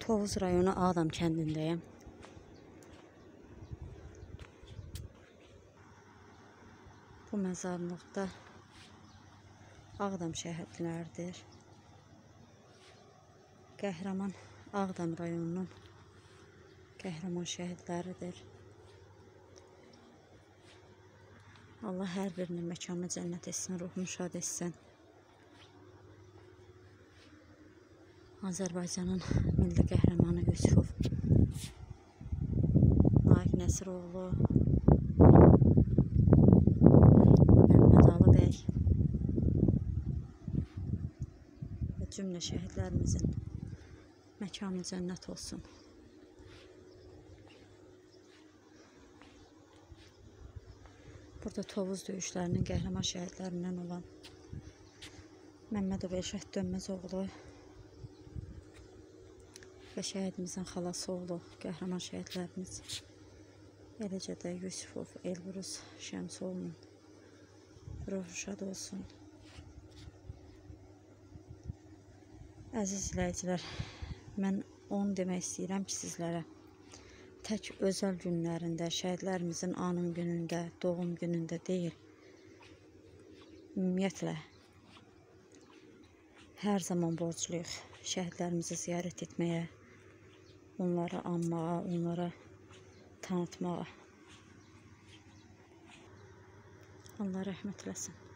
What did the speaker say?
Tovuz rayonu Ağdam kəndindəyəm. Bu məzarlıqda Ağdam şəhidləridir. Qəhrəman Ağdam rayonunun qəhrəman şəhidləridir. Allah hər birinin məkanını cənnət etsin, ruhunu şad etsin. Azərbaycanın milli qəhrəmanı Yusifov. Naiq Nəsiroğlu. Məhəmməd Alı bəy. Və cümlə şəhidlərimizin məkanı cənnət olsun. Burada Tovuz döyüşlərinin qəhrəman şəhidlərindən olan Məmmədov Elşad Dönməzoğlu və şəhidimizin xalası oğlu qəhrəman şəhidlərimiz eləcə də Yusifov Elbrus Şəmsoğlu'nun ruhu şad olsun. Əziz izləyicilər, mən onu demək istəyirəm ki, sizlərə tək özəl günlərində, şəhidlərimizin anım günündə, doğum günündə deyil, ümumiyyətlə hər zaman borcluyuq şəhidlərimizi ziyarət etməyə, onları anmağa, onlara tanıtmağa. Allah rəhmət eləsin.